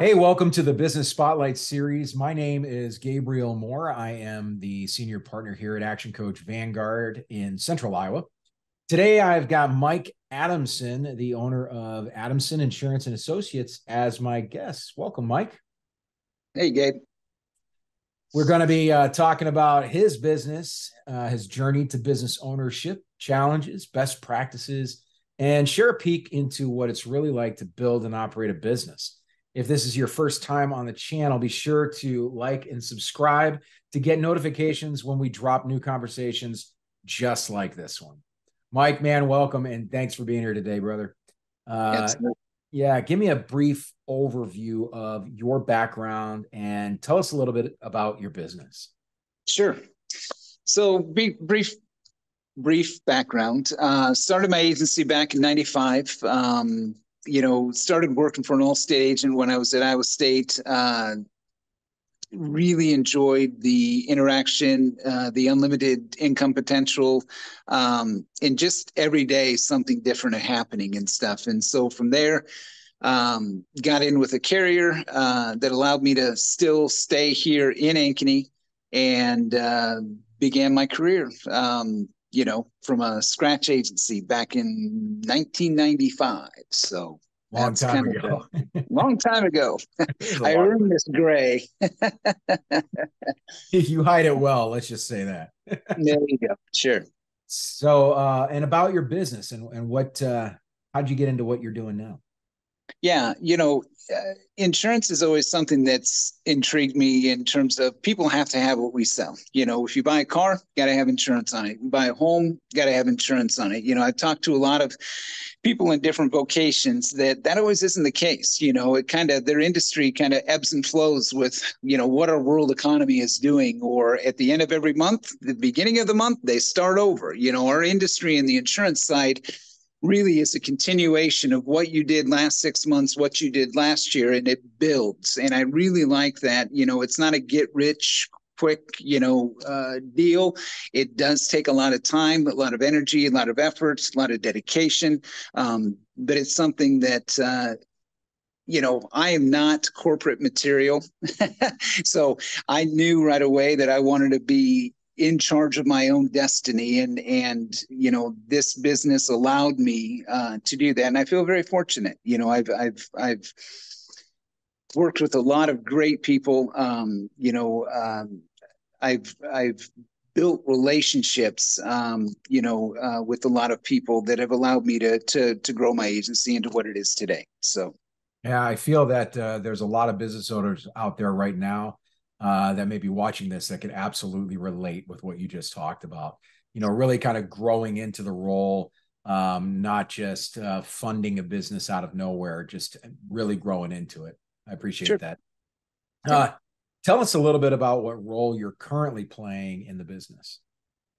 Hey, welcome to the Business Spotlight series. My name is Gabriel Moore. I am the senior partner here at Action Coach Vanguard in Central Iowa. Today, I've got Mike Adamson, the owner of Adamson Insurance and Associates, as my guest. Welcome, Mike. Hey, Gabe. We're going to be uh, talking about his business, uh, his journey to business ownership, challenges, best practices, and share a peek into what it's really like to build and operate a business. If this is your first time on the channel, be sure to like and subscribe to get notifications when we drop new conversations just like this one. Mike, man, welcome and thanks for being here today, brother. Uh, yeah, give me a brief overview of your background and tell us a little bit about your business. Sure. So, brief, brief, brief background. Uh, started my agency back in '95. Um, you know, started working for an Allstate agent when I was at Iowa State. Uh, really enjoyed the interaction, uh, the unlimited income potential, um, and just every day something different happening and stuff. And so from there, um, got in with a carrier uh, that allowed me to still stay here in Ankeny and uh, began my career. Um, you know, from a scratch agency back in 1995. So long time ago. long time ago. I earned this gray. If you hide it well. Let's just say that. there you go. Sure. So, uh, and about your business and and what, uh, how'd you get into what you're doing now? Yeah, you know, uh, insurance is always something that's intrigued me in terms of people have to have what we sell. You know, if you buy a car, got to have insurance on it. You buy a home, got to have insurance on it. You know, I've talked to a lot of people in different vocations that that always isn't the case. You know, it kind of their industry kind of ebbs and flows with you know what our world economy is doing, or at the end of every month, the beginning of the month, they start over. You know, our industry and the insurance side really is a continuation of what you did last six months, what you did last year, and it builds. And I really like that. You know, it's not a get rich quick, you know, uh, deal. It does take a lot of time, a lot of energy, a lot of efforts, a lot of dedication. Um, but it's something that uh, you know, I am not corporate material. so I knew right away that I wanted to be in charge of my own destiny. And and you know this business allowed me uh, to do that. And i feel very fortunate. You know i've i've i've worked with a lot of great people. Um, you know um, i've i've built relationships um, you know uh, with a lot of people that have allowed me to to to grow my agency into what it is today. So. Yeah i feel that uh, there's a lot of business owners out there right now uh, that may be watching this that could absolutely relate with what you just talked about. You know, really kind of growing into the role, um, not just uh, funding a business out of nowhere, just really growing into it. I appreciate sure. that. Uh, tell us a little bit about what role you're currently playing in the business.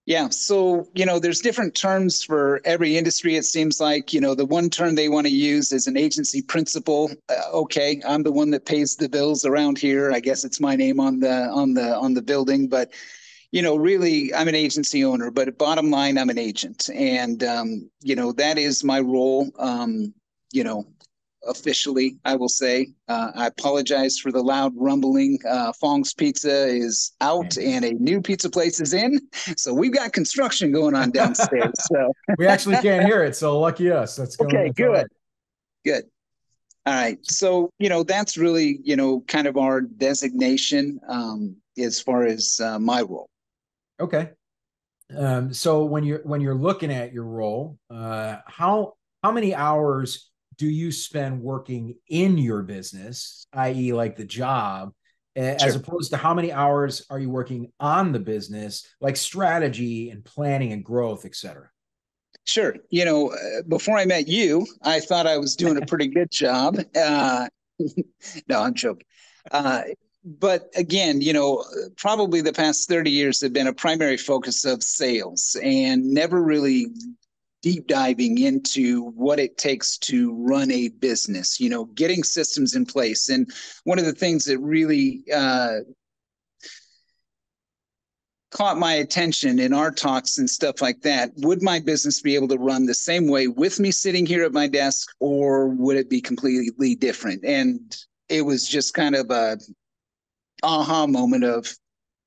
Yeah. So, you know, there's different terms for every industry. It seems like, you know, the one term they want to use is an agency principal. Uh, okay. I'm the one that pays the bills around here. I guess it's my name on the, on the, on the building, but, you know, really, I'm an agency owner, but bottom line, I'm an agent. And, um, you know, that is my role. Um, you know, officially, I will say. Uh, I apologize for the loud rumbling. Uh, Fong's Pizza is out and a new pizza place is in. So we've got construction going on downstairs. So we actually can't hear it. So lucky us. That's going okay. Good. Right. Good. All right. So, you know, that's really, you know, kind of our designation um, as far as uh, my role. Okay. Um, so when you're when you're looking at your role, uh, how how many hours do you spend working in your business, i.e., like the job, as sure. opposed to how many hours are you working on the business, like strategy and planning and growth, et cetera? Sure. You know, uh, before I met you, I thought I was doing a pretty good job. Uh, no, I'm joking. Uh, but again, you know, probably the past 30 years have been a primary focus of sales and never really deep diving into what it takes to run a business, you know, getting systems in place. And one of the things that really uh, caught my attention in our talks and stuff like that would my business be able to run the same way with me sitting here at my desk, or would it be completely different? And it was just kind of a aha moment of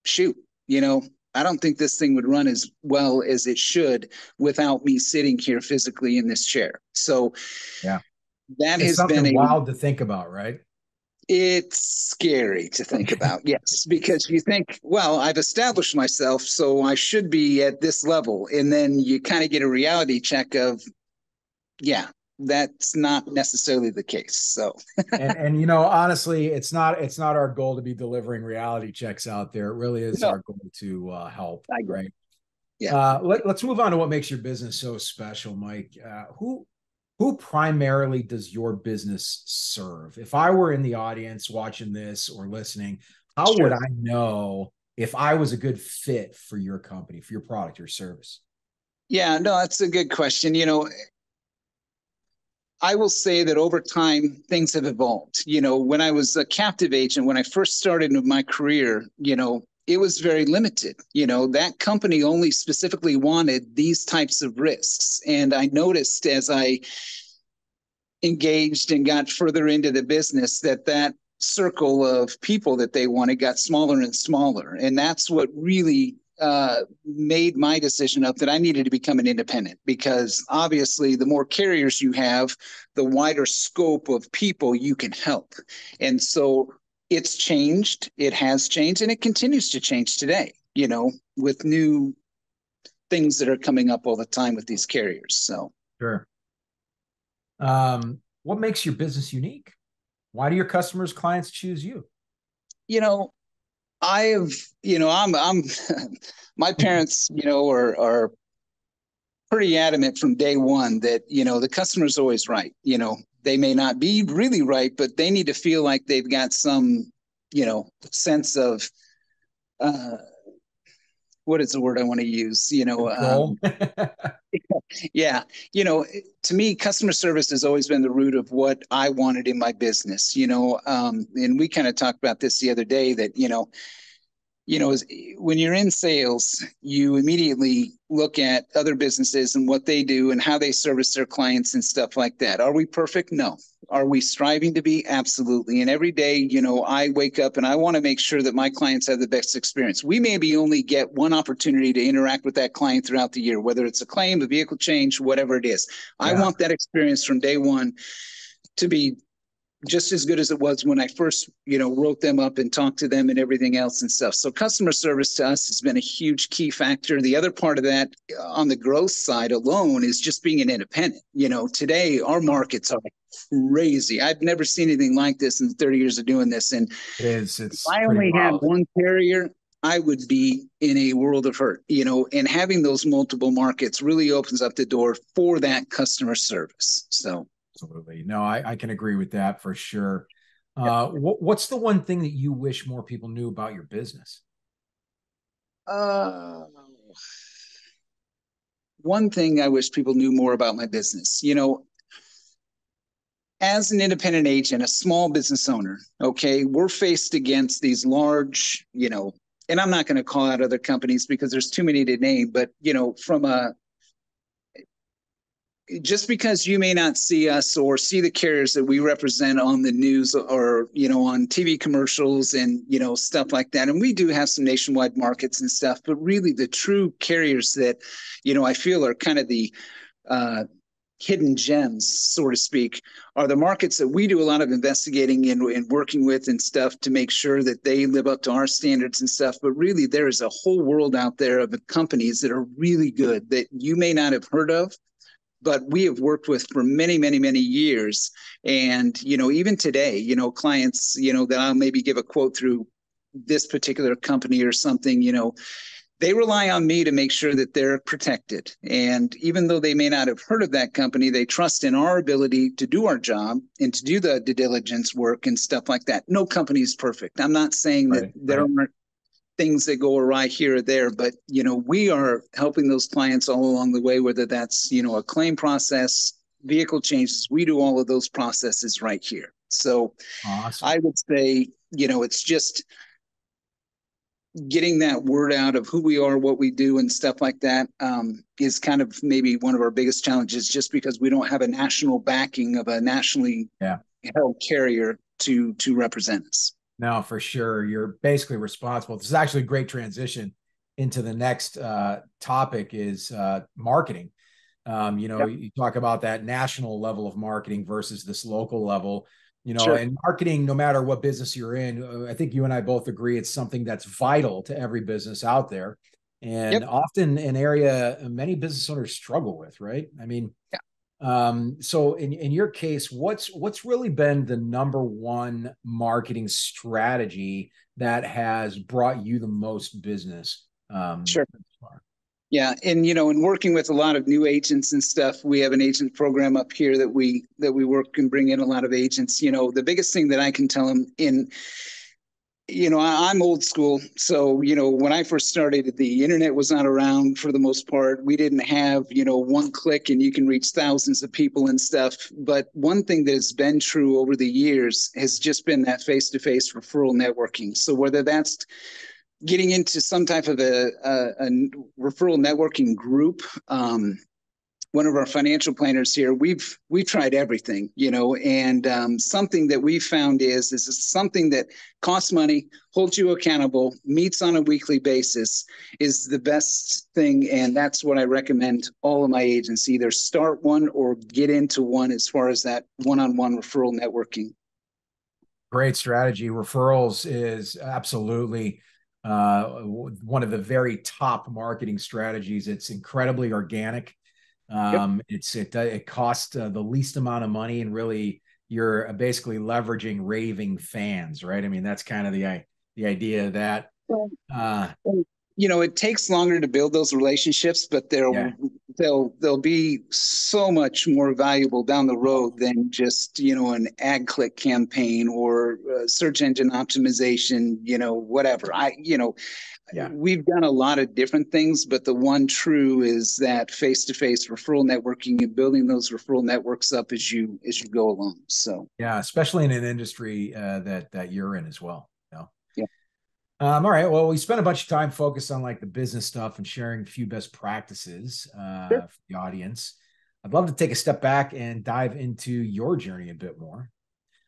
shoot, you know, I don't think this thing would run as well as it should without me sitting here physically in this chair. So, yeah, that it's has been a, wild to think about, right? It's scary to think about, yes, because you think, well, I've established myself, so I should be at this level. And then you kind of get a reality check of, yeah, that's not necessarily the case. So, and, and, you know, honestly, it's not it's not our goal to be delivering reality checks out there. It really is no. our goal to uh, help. Right. Yeah. Uh, let, us move on to what makes your business so special, Mike. Uh, who who primarily does your business serve? If I were in the audience watching this or listening, how sure. would I know if I was a good fit for your company, for your product, your service? Yeah, no, that's a good question. You know, I will say that over time things have evolved. You know, when I was a captive agent, when I first started my career, you know, it was very limited. You know, that company only specifically wanted these types of risks. And I noticed as I engaged and got further into the business that that circle of people that they wanted got smaller and smaller. And that's what really uh, made my decision up that I needed to become an independent because obviously the more carriers you have, the wider scope of people you can help. And so it's changed, it has changed, and it continues to change today, you know, with new things that are coming up all the time with these carriers. So, sure. Um, what makes your business unique? Why do your customers, clients choose you? You know, I have, you know, I'm, I'm, my parents, you know, are, are pretty adamant from day one that, you know, the customer's always right. You know, they may not be really right, but they need to feel like they've got some, you know, sense of, uh, what is the word I want to use? You know, um, yeah, you know, to me, customer service has always been the root of what I wanted in my business. You know, um, and we kind of talked about this the other day that you know, you know, is when you're in sales, you immediately look at other businesses and what they do and how they service their clients and stuff like that. Are we perfect? No. Are we striving to be? Absolutely. And every day, you know, I wake up and I want to make sure that my clients have the best experience. We maybe only get one opportunity to interact with that client throughout the year, whether it's a claim, a vehicle change, whatever it is. Yeah. I want that experience from day one to be just as good as it was when I first, you know, wrote them up and talked to them and everything else and stuff. So customer service to us has been a huge key factor. The other part of that uh, on the growth side alone is just being an independent. You know, today our markets are crazy. I've never seen anything like this in 30 years of doing this. And it is, it's I only wild. had one carrier, I would be in a world of hurt, you know, and having those multiple markets really opens up the door for that customer service. So Absolutely. No, I, I can agree with that for sure. Uh, what, what's the one thing that you wish more people knew about your business? Uh, one thing I wish people knew more about my business. You know, as an independent agent, a small business owner, okay, we're faced against these large, you know, and I'm not going to call out other companies because there's too many to name, but you know, from a just because you may not see us or see the carriers that we represent on the news or you know on TV commercials and you know stuff like that and we do have some nationwide markets and stuff but really the true carriers that you know I feel are kind of the uh, hidden gems so to speak are the markets that we do a lot of investigating and, and working with and stuff to make sure that they live up to our standards and stuff but really there is a whole world out there of companies that are really good that you may not have heard of but we have worked with for many many many years. And you know even today you know clients you know that i'll maybe give a quote through this particular company or something you know they rely on me to make sure that they're protected. And even though they may not have heard of that company they trust in our ability to do our job and to do the due diligence work and stuff like that. No company is perfect. I'm not saying that right, there right. aren't things that go awry here or there but you know we are helping those clients all along the way whether that's you know a claim process vehicle changes we do all of those processes right here so awesome. i would say you know it's just getting that word out of who we are what we do and stuff like that um, is kind of maybe one of our biggest challenges just because we don't have a national backing of a nationally yeah held carrier to to represent us. No, for sure. You're basically responsible. This is actually a great transition into the next uh, topic is uh, marketing. Um, you know, yep. you talk about that national level of marketing versus this local level. You know, sure. and marketing, no matter what business you're in, uh, I think you and I both agree it's something that's vital to every business out there, and yep. often an area many business owners struggle with. Right? I mean, yeah. Um, so in, in your case, what's what's really been the number one marketing strategy that has brought you the most business? Um, sure. Yeah, and you know, in working with a lot of new agents and stuff, we have an agent program up here that we that we work and bring in a lot of agents. You know, the biggest thing that I can tell them in you know, I, am old school. So, you know, when I first started, the internet was not around for the most part. We didn't have, you know, one click and you can reach thousands of people and stuff. But one thing that has been true over the years has just been that face to face referral networking. So, whether that's getting into some type of a, a, a referral networking group, um, one of our financial planners here, we've we've tried everything, you know, and um, something that we found is is something that costs money, holds you accountable, meets on a weekly basis, is the best thing, and that's what I recommend all of my agents either start one or get into one as far as that one-on-one referral networking. Great strategy. Referrals is absolutely uh, one of the very top marketing strategies. It's incredibly organic um, yep. It's it it costs uh, the least amount of money, and really you're basically leveraging raving fans, right? I mean, that's kind of the the idea that. Uh, you know, it takes longer to build those relationships, but they'll yeah. they'll they'll be so much more valuable down the road than just you know an ad click campaign or uh, search engine optimization. You know, whatever. I you know yeah. we've done a lot of different things, but the one true is that face-to-face referral networking and building those referral networks up as you as you go along. So yeah, especially in an industry uh, that that you're in as well. You know? Yeah. Um, all right. Well, we spent a bunch of time focused on like the business stuff and sharing a few best practices uh, sure. for the audience. I'd love to take a step back and dive into your journey a bit more.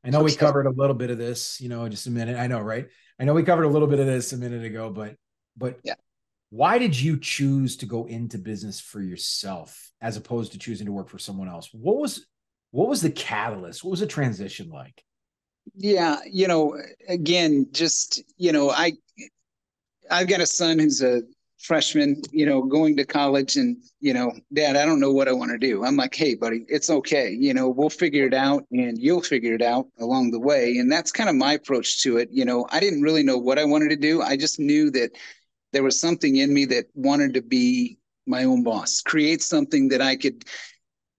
I know we covered a little bit of this, you know, just a minute. I know, right? I know we covered a little bit of this a minute ago, but but yeah. why did you choose to go into business for yourself as opposed to choosing to work for someone else? What was what was the catalyst? What was the transition like? Yeah, you know, again, just you know, I I've got a son who's a freshman, you know, going to college and, you know, dad, I don't know what I want to do. I'm like, hey, buddy, it's okay. You know, we'll figure it out and you'll figure it out along the way. And that's kind of my approach to it. You know, I didn't really know what I wanted to do. I just knew that there was something in me that wanted to be my own boss, create something that I could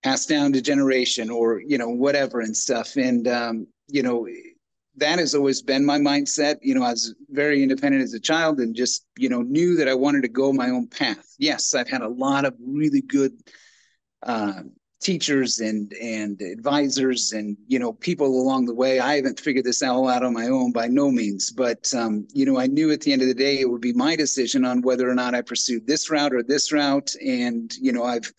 pass down to generation or, you know, whatever and stuff. And, um, you know, that has always been my mindset. You know, I was very independent as a child and just, you know, knew that I wanted to go my own path. Yes, I've had a lot of really good uh, teachers and and advisors and you know people along the way. I haven't figured this all out on my own by no means but um, you know i knew at the end of the day it would be my decision on whether or not i pursued this route or this route. And you know i've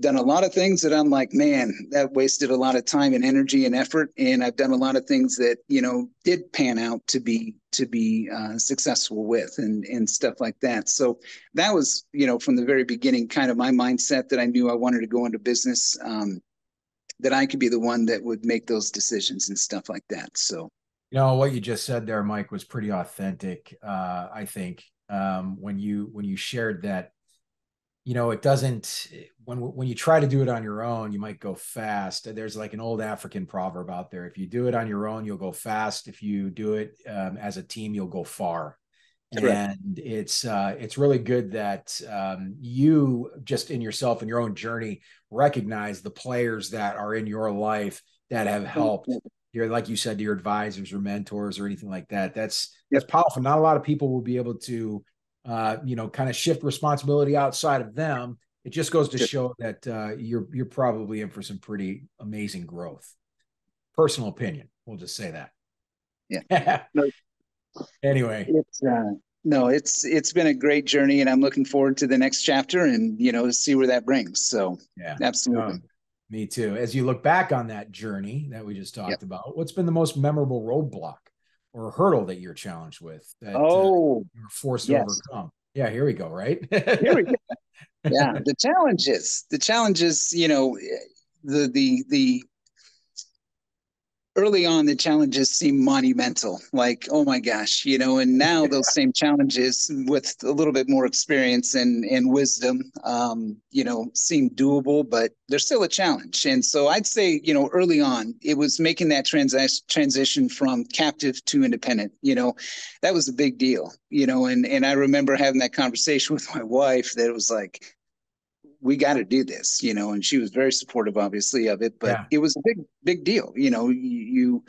done a lot of things that I'm like, man, that wasted a lot of time and energy and effort. And I've done a lot of things that you know did pan out to be to be uh, successful with and and stuff like that. So that was you know from the very beginning kind of my mindset that I knew I wanted to go into business. Um, that I could be the one that would make those decisions and stuff like that. So. You know what you just said there, Mike, was pretty authentic. Uh, I think um, when you when you shared that you know it doesn't when when you try to do it on your own you might go fast. There's like an old african proverb out there if you do it on your own you'll go fast. If you do it um, as a team you'll go far. Correct. and it's uh, it's really good that um, you just in yourself and your own journey recognize the players that are in your life that have helped. Your like you said to your advisors or mentors or anything like that. That's that's powerful. Not a lot of people will be able to uh, you know, kind of shift responsibility outside of them, it just goes to show that uh, you're you're probably in for some pretty amazing growth. Personal opinion, we'll just say that. Yeah. anyway, it's uh, no, it's it's been a great journey, and I'm looking forward to the next chapter, and you know, to see where that brings. So, yeah, absolutely. Um, Me too. As you look back on that journey that we just talked yep. about, what's been the most memorable roadblock or a hurdle that you're challenged with that oh, uh, you're forced yes. to overcome? Yeah, here we go. Right. here we go. Yeah, the challenges. The challenges. You know, the the the early on the challenges seemed monumental like oh my gosh you know and now those same challenges with a little bit more experience and and wisdom um, you know seem doable but they're still a challenge. And so i'd say you know early on it was making that transi- transition from captive to independent you know that was a big deal you know and and i remember having that conversation with my wife that it was like we got to do this, you know, and she was very supportive, obviously, of it. But yeah. it was a big, big deal. You know, you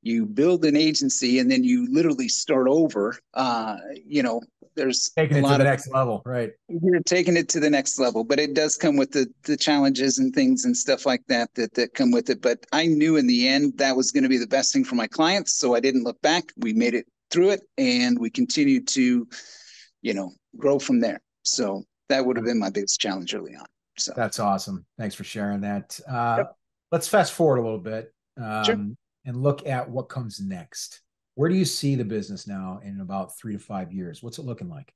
you build an agency and then you literally start over. Uh, you know, there's taking it to the of, next level, right? You're taking it to the next level, but it does come with the the challenges and things and stuff like that that that come with it. But I knew in the end that was going to be the best thing for my clients, so I didn't look back. We made it through it, and we continued to, you know, grow from there. So that would have been my biggest challenge early on. So that's awesome. Thanks for sharing that. Uh, yep. Let's fast forward a little bit um, sure. and look at what comes next. Where do you see the business now in about three to five years? What's it looking like?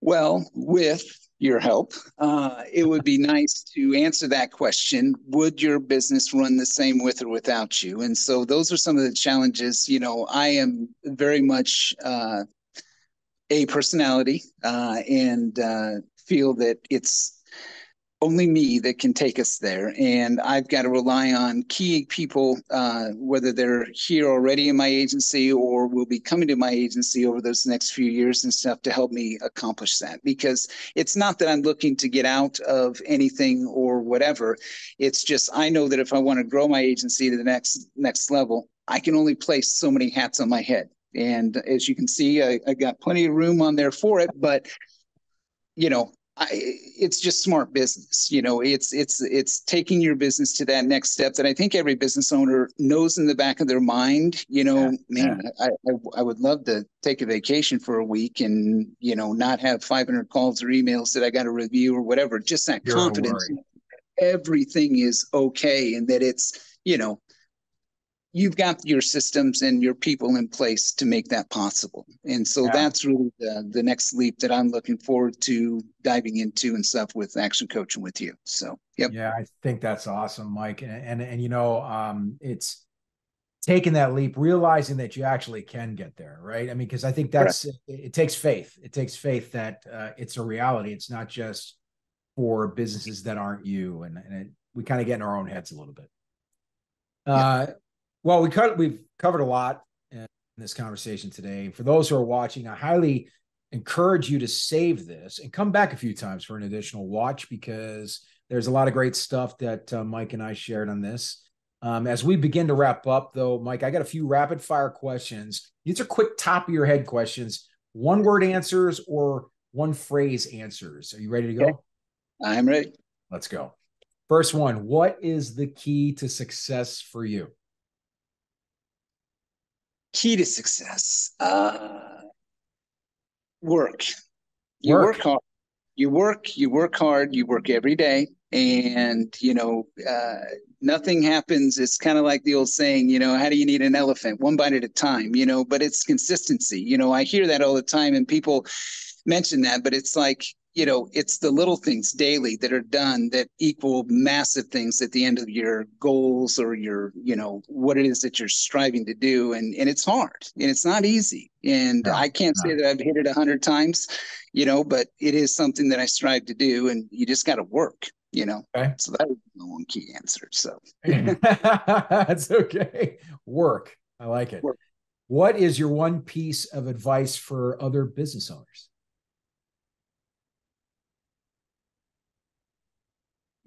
Well, with your help, uh, it would be nice to answer that question. Would your business run the same with or without you? And so those are some of the challenges. You know, I am very much uh, a personality uh, and uh, feel that it's only me that can take us there. And I've got to rely on key people, uh, whether they're here already in my agency or will be coming to my agency over those next few years and stuff to help me accomplish that. Because it's not that I'm looking to get out of anything or whatever. It's just I know that if I want to grow my agency to the next next level, I can only place so many hats on my head. And as you can see, I, I got plenty of room on there for it, but you know, I, it's just smart business. You know, it's it's it's taking your business to that next step that I think every business owner knows in the back of their mind. You know, yeah, man, yeah. I, I, I would love to take a vacation for a week and you know not have 500 calls or emails that I got to review or whatever. Just that You're confidence. Everything is okay, and that it's you know you've got your systems and your people in place to make that possible. And so yeah. that's really the, the next leap that I'm looking forward to diving into and stuff with action coaching with you. So, yep. Yeah, I think that's awesome, Mike. And, and, and you know, um, it's taking that leap, realizing that you actually can get there. Right. I mean, cause I think that's, it, it, takes faith. It takes faith that uh, it's a reality. It's not just for businesses that aren't you. And, and it, we kind of get in our own heads a little bit. Uh, well, we cut, we've covered a lot in this conversation today. For those who are watching, I highly encourage you to save this and come back a few times for an additional watch because there's a lot of great stuff that uh, Mike and I shared on this. Um, as we begin to wrap up, though, Mike, I got a few rapid fire questions. These are quick top of your head questions, one word answers or one phrase answers. Are you ready to go? Okay. I'm ready. Let's go. First one What is the key to success for you? Key to success uh, work. You work. work hard. You work you work hard you work every day and you know uh, nothing happens. It's kind of like the old saying you know how do you need an elephant? One bite at a time you know but it's consistency. You know i hear that all the time and people mention that but it's like you know, it's the little things daily that are done that equal massive things at the end of your goals or your, you know, what it is that you're striving to do. And and it's hard and it's not easy. And no, I can't no. say that I've hit it a hundred times, you know, but it is something that I strive to do. And you just got to work, you know. Okay. So that was the one key answer. So that's okay. Work. I like it. Work. What is your one piece of advice for other business owners?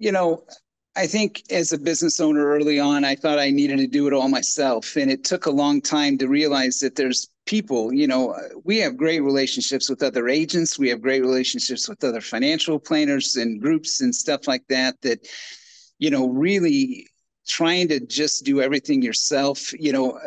You know, I think as a business owner early on, I thought I needed to do it all myself. And it took a long time to realize that there's people, you know, we have great relationships with other agents. We have great relationships with other financial planners and groups and stuff like that, that, you know, really trying to just do everything yourself, you know,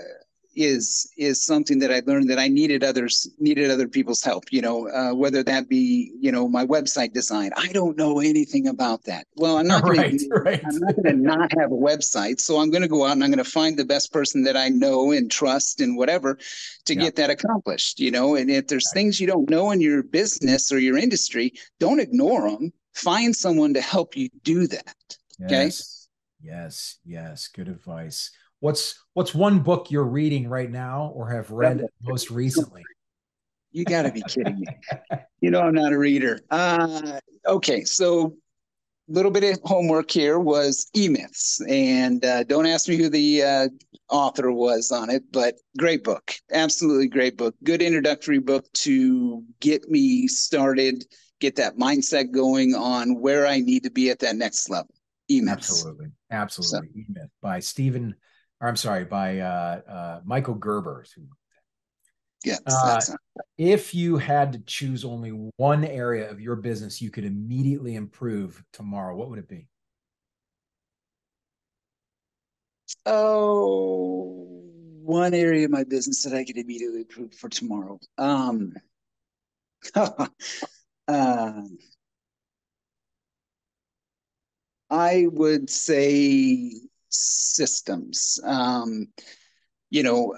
is is something that I learned that I needed others needed other people's help. You know, uh, whether that be you know my website design. I don't know anything about that. Well, I'm not right, going right. I'm not going to not have a website. So I'm going to go out and I'm going to find the best person that I know and trust and whatever to yeah. get that accomplished. You know, and if there's right. things you don't know in your business or your industry, don't ignore them. Find someone to help you do that. Okay. Yes. Yes. Yes. Good advice. What's what's one book you're reading right now or have read most recently? You got to be kidding me. you know I'm not a reader. Uh, okay, so a little bit of homework here was E-Myths, and uh, don't ask me who the uh, author was on it, but great book, absolutely great book. Good introductory book to get me started, get that mindset going on where I need to be at that next level. E-Myths. Absolutely, absolutely. So, E-Myth by Stephen or I'm sorry, by uh, uh, Michael Gerber. Yes. Uh, if you had to choose only one area of your business you could immediately improve tomorrow, what would it be? Oh, one area of my business that I could immediately improve for tomorrow. Um, uh, I would say systems. Um, you know,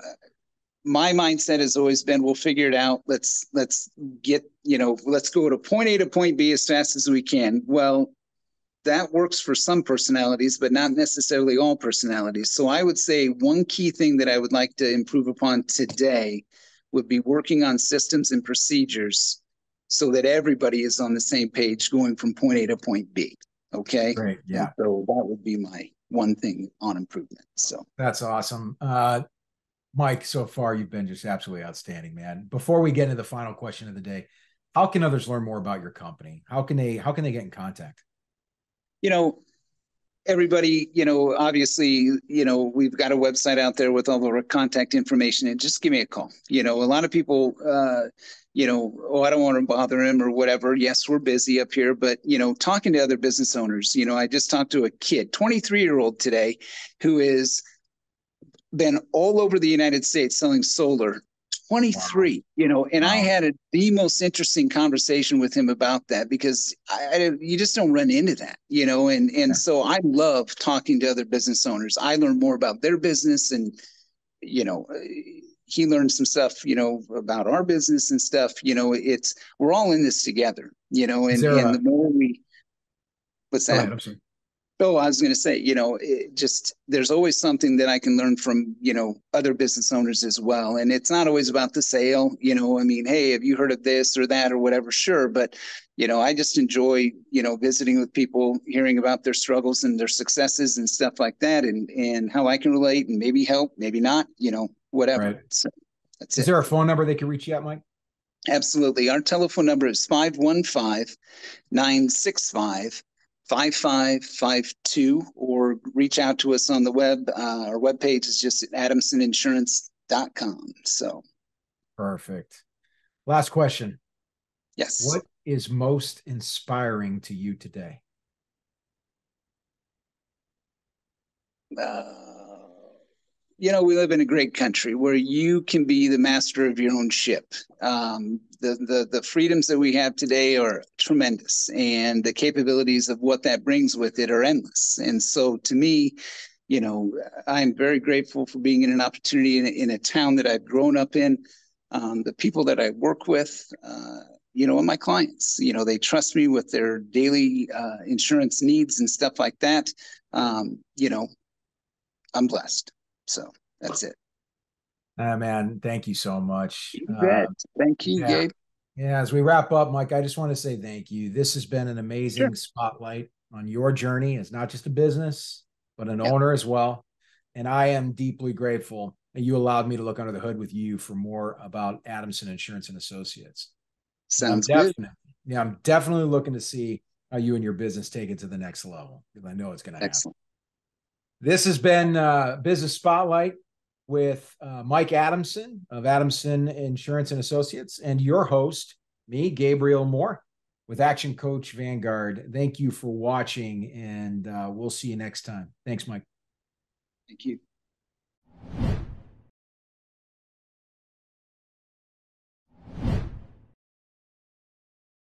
my mindset has always been we'll figure it out. Let's let's get, you know, let's go to point A to point B as fast as we can. Well, that works for some personalities, but not necessarily all personalities. So I would say one key thing that I would like to improve upon today would be working on systems and procedures so that everybody is on the same page going from point A to point B. Okay. Great. Yeah. And so that would be my one thing on improvement. So that's awesome. Uh, Mike, so far you've been just absolutely outstanding, man. Before we get into the final question of the day, how can others learn more about your company? How can they how can they get in contact? You know, everybody, you know, obviously, you know, we've got a website out there with all of our contact information and just give me a call. You know, a lot of people uh, you know, oh, I don't want to bother him or whatever. Yes, we're busy up here, but you know, talking to other business owners, you know, I just talked to a kid, 23 year old today, who has been all over the United States selling solar. 23, wow. you know, and wow. I had a, the most interesting conversation with him about that because I, I, you just don't run into that, you know, and and yeah. so I love talking to other business owners. I learn more about their business and you know uh, he learned some stuff, you know, about our business and stuff. You know, it's we're all in this together, you know, and, and a, the more we what's that? Ahead, oh, I was going to say, you know, just there's always something that I can learn from, you know, other business owners as well. And it's not always about the sale, you know, I mean, hey, have you heard of this or that or whatever? Sure. But, you know, I just enjoy, you know, visiting with people, hearing about their struggles and their successes and stuff like that and, and how I can relate and maybe help, maybe not, you know, whatever. Right. So that's Is it. there a phone number they can reach you at, Mike? Absolutely. Our telephone number is 515 965 5552 or reach out to us on the web. Uh, our webpage is just at adamsoninsurance.com. So perfect. Last question. Yes. What is most inspiring to you today? Uh, you know, we live in a great country where you can be the master of your own ship. Um, the, the the freedoms that we have today are tremendous, and the capabilities of what that brings with it are endless. And so, to me, you know, I'm very grateful for being in an opportunity in, in a town that I've grown up in. Um, the people that I work with, uh, you know, and my clients, you know, they trust me with their daily uh, insurance needs and stuff like that. Um, you know, I'm blessed. So that's it. Ah, man, thank you so much. You uh, thank you, yeah. Gabe. Yeah, as we wrap up, Mike, I just want to say thank you. This has been an amazing sure. spotlight on your journey as not just a business, but an owner as well. And I am deeply grateful that you allowed me to look under the hood with you for more about Adamson Insurance and Associates. Sounds good. Yeah, I'm definitely looking to see how you and your business take it to the next level because I know it's going to happen. This has been uh, Business Spotlight with uh, Mike Adamson of Adamson Insurance and Associates and your host, me, Gabriel Moore, with Action Coach Vanguard. Thank you for watching, and uh, we'll see you next time. Thanks, Mike. Thank you.